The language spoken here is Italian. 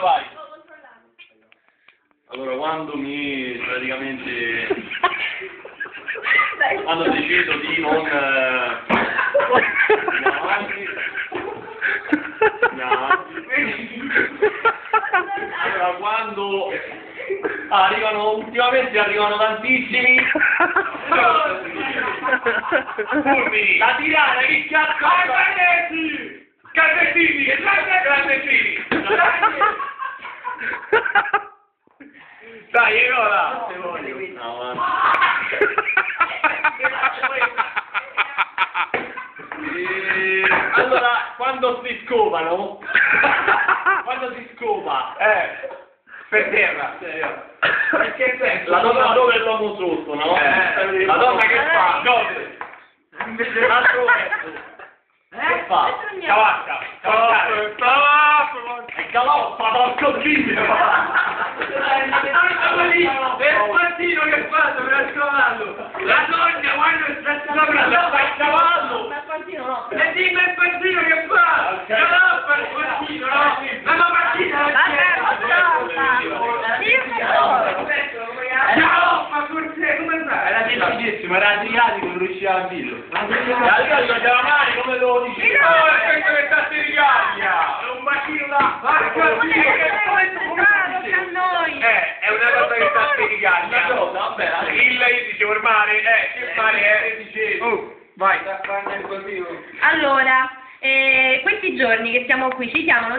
Vai. Allora, quando mi praticamente hanno deciso di non eh, andiamo avanti. Allora, quando arrivano, ultimamente arrivano tantissimi. La tirata, che cazzo Dai, Erola! No, ma- Eh, allora, quando si scopano, quando si scopa, Eh, per terra. Perché senso? la donna dove è l'uomo sotto, no? Eh, la donna che fa? Dove? L'altro verso. Che fa? Cavacca. Cavacca. E galoppa, porco dio! L'espazzino che fa sopra il cavallo. La donna quando sta sopra il cavallo. E dimmi il spazzino che fa. Galoppa il spazzino, no? Ma la partita Galoppa forse, come fa? Era difficilissimo, era Adriatico, non riusciva a dirlo. E allora gli faceva male, come lo dici? No, è questo che sta Italia! È un bacino da... Marco, Eh, è una cosa che sta in Una cosa, vabbè, Il, io dicevo il mare, eh, che mare è? Oh, vai. Allora, eh, questi giorni che siamo qui ci chiamano